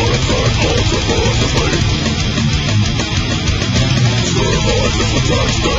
45 miles the plane. Survive this attached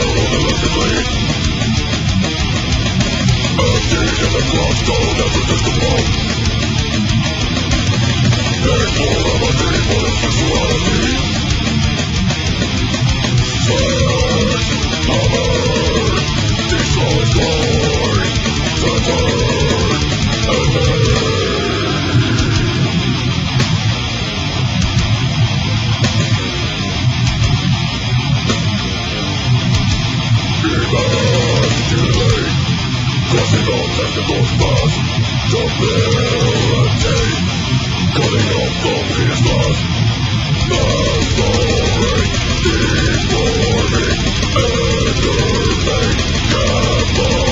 Capital tentacles must debilitate Cutting off the penis must Macerate, deforming, enervate Capital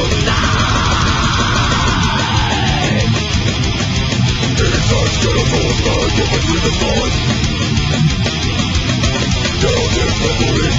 Inside skeletons must get between the thighs Down is mentally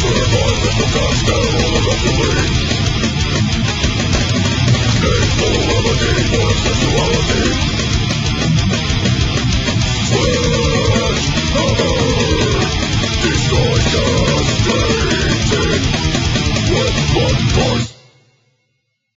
Serve